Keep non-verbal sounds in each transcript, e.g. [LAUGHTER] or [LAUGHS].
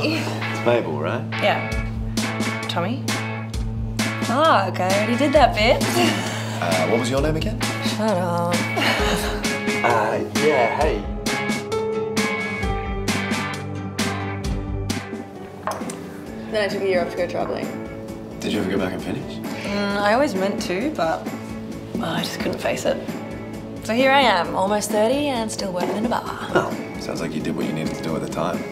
Hey. It's Mabel, right? Yeah. Tommy? Ah, okay, I already did that bit. Uh, what was your name again? Shut up. Uh, yeah, hey. Then I took a year off to go traveling. Did you ever go back and finish? Mm, I always meant to, but well, I just couldn't face it. So here I am, almost 30 and still working in a bar. Oh, sounds like you did what you needed to do at the time.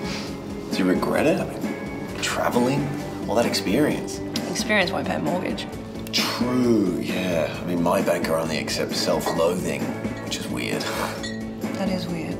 Do you regret it? I mean, traveling, all that experience. Experience won't pay a mortgage. True, yeah. I mean, my banker only accepts self-loathing, which is weird. That is weird.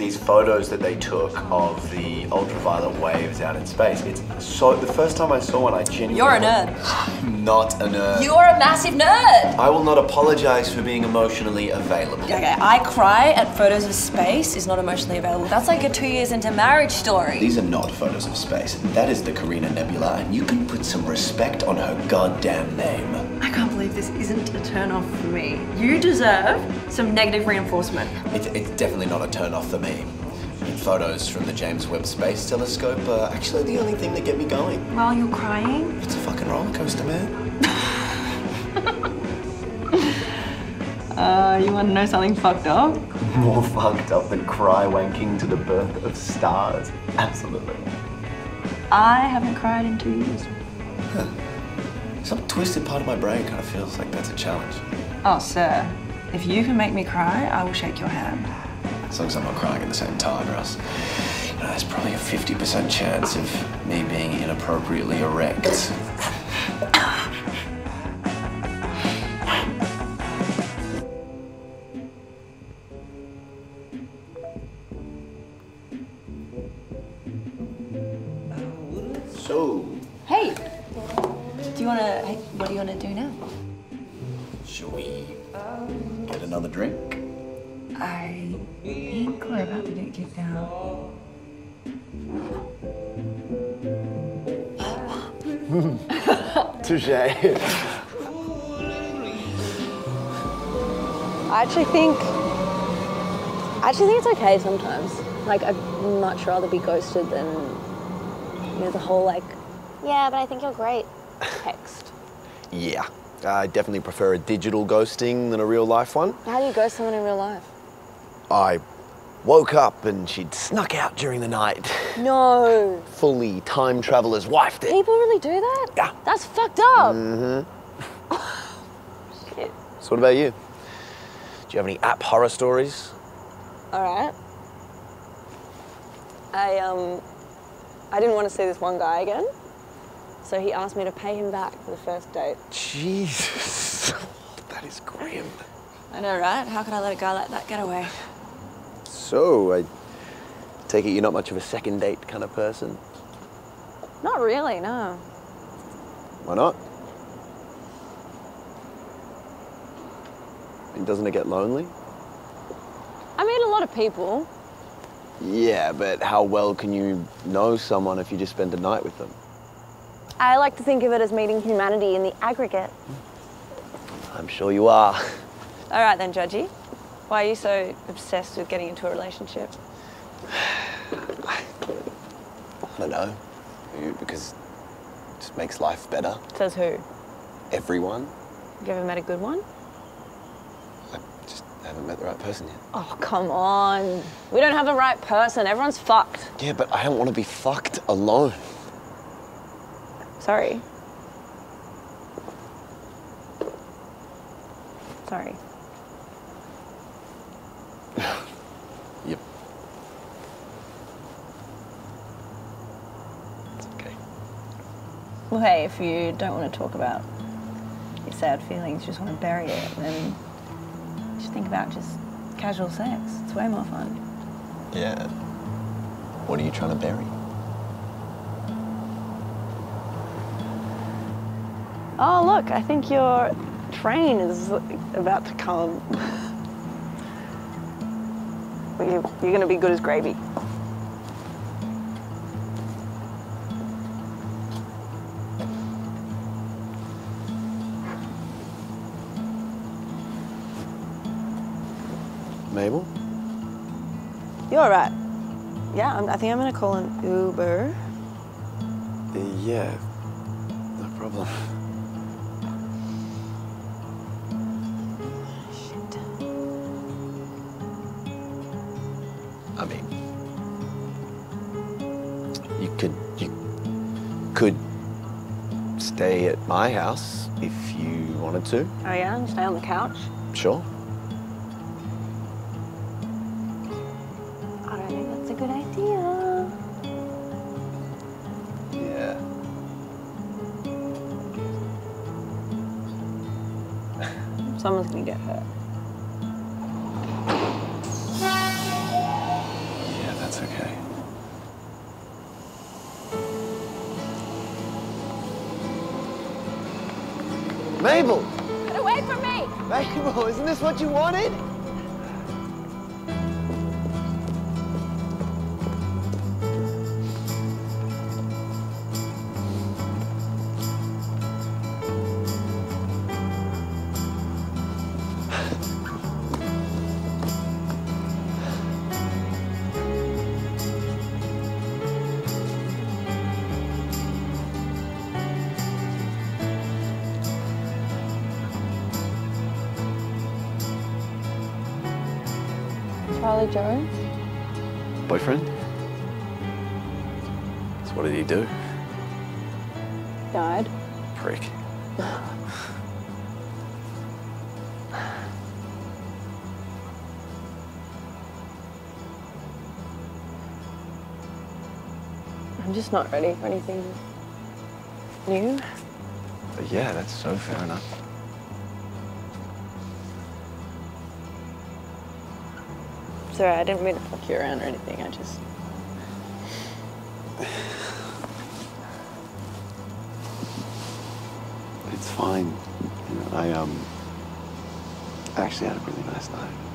These photos that they took of the ultraviolet waves out in space, it's so... The first time I saw one, I genuinely... You're a nerd. I'm not a nerd. You're a massive nerd! I will not apologize for being emotionally available. Okay, I cry at photos of space is not emotionally available. That's like a two years into marriage story. These are not photos of space. That is the Carina Nebula, and you can put some respect on her goddamn name. I can't believe this isn't a turn off for me. You deserve some negative reinforcement. It's, it's definitely not a turn off for me. Mean, photos from the James Webb Space Telescope are actually the only thing that get me going. While you're crying? It's a fucking roller coaster, man. [LAUGHS] Uh, you want to know something fucked up? [LAUGHS] More fucked up than cry wanking to the birth of stars. Absolutely. I haven't cried in two years. Some twisted part of my brain kind of feels like that's a challenge. Oh, sir, if you can make me cry, I will shake your hand. As long as I'm not crying at the same time, or else, you know, there's probably a 50% chance of me being inappropriately erect. So, Hey, do you want to, hey, what do you want to do now? should we get another drink? I think we're about to get kicked out. [LAUGHS] Touche. I actually think. I actually think it's okay sometimes. Like, I'd much rather be ghosted than, you know, the whole, like, yeah, but I think you're great text. Yeah, I definitely prefer a digital ghosting than a real life one. How do you ghost someone in real life? I woke up and she'd snuck out during the night. No. [LAUGHS] Fully time traveler's wifed it. People really do that? Yeah. That's fucked up. Mm-hmm. [LAUGHS] Shit. So what about you? Do you have any app horror stories? All right. I um, I didn't want to see this one guy again, so he asked me to pay him back for the first date. Jesus, [LAUGHS] that is grim. I know, right? How could I let a guy like that get away? So I take it you're not much of a second date kind of person. Not really, no. Why not? And doesn't it get lonely? I meet a lot of people. Yeah, but how well can you know someone if you just spend a night with them? I like to think of it as meeting humanity in the aggregate. I'm sure you are. [LAUGHS] All right then, Judgy. Why are you so obsessed with getting into a relationship? I don't know. Because it just makes life better. Says who? Everyone. You ever met a good one? I just haven't met the right person yet. Oh, come on. We don't have the right person. Everyone's fucked. Yeah, but I don't want to be fucked alone. Sorry. Sorry. [SIGHS] Yep. It's okay. Well, hey, if you don't want to talk about your sad feelings, you just want to bury it, then just think about just casual sex. It's way more fun. Yeah. What are you trying to bury? Oh, look, I think your train is about to come. [LAUGHS] You're, you're going to be good as gravy. Mabel? You're all right. yeah, I'm, I think I'm gonna call an Uber. Uh, yeah, no problem. [LAUGHS] I mean, you could you could stay at my house if you wanted to. Oh yeah, and stay on the couch. Sure. I don't think that's a good idea. Yeah. Someone's gonna get hurt. Mabel, Get away from me! Mabel, isn't this what you wanted? Charlie Jones? Boyfriend? So what did he do? Died. Prick. I'm just not ready for anything new. But yeah, that's so fair enough. Sorry, I didn't mean to fuck you around or anything. I just. It's fine. You know, I um actually had a really nice night.